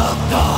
the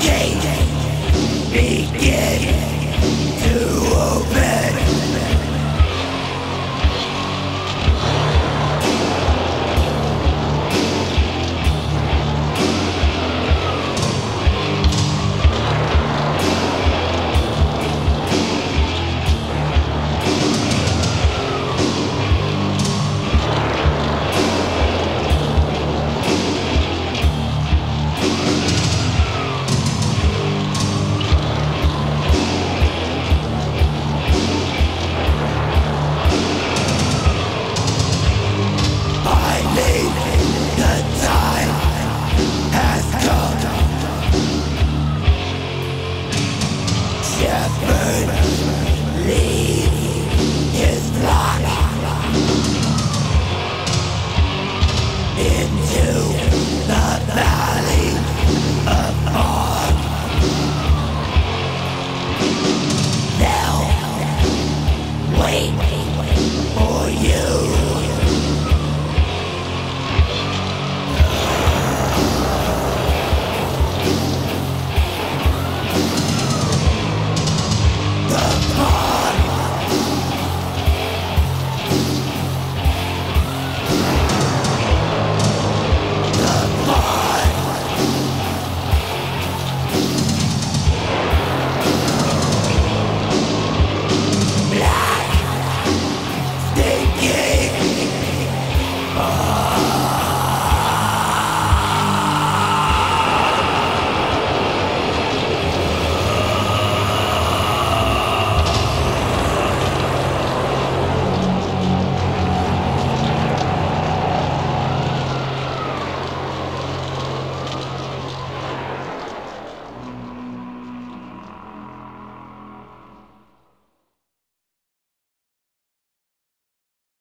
gate begin.